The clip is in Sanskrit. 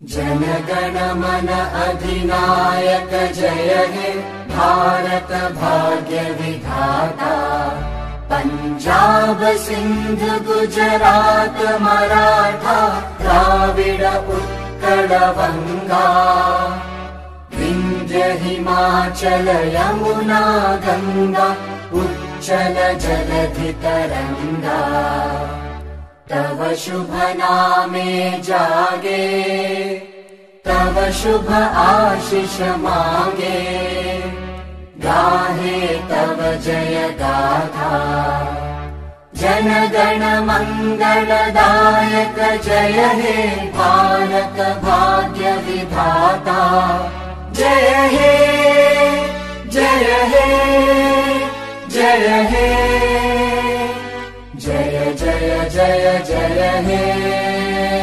जनगण मन अधिनायक जय हे भारत भाग्य विधाता। पञ्जाब सिन्ध गुजरात मराठा द्राविड उत्कल वङ्गा विन्द्य हिमाचल यमुना गङ्गा उच्चल जलधि तरङ्गा तव शुभ नामे जागे तव शुभ आशिष मागे। गाहे तव जय गाथा जन गण मङ्गलदायक जय हे भारत भाग्य विधाता। जय हे जय हे जय हे जय जय हे।